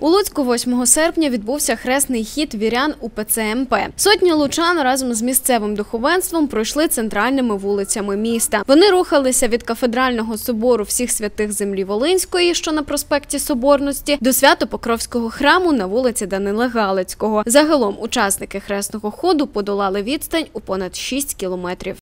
У Луцьку 8 серпня відбувся хресний хід вірян у ПЦМП. Сотні лучан разом з місцевим духовенством пройшли центральними вулицями міста. Вони рухалися від кафедрального собору всіх святих землі Волинської, що на проспекті Соборності, до Свято-Покровського храму на вулиці Данила Галицького. Загалом учасники хресного ходу подолали відстань у понад 6 кілометрів.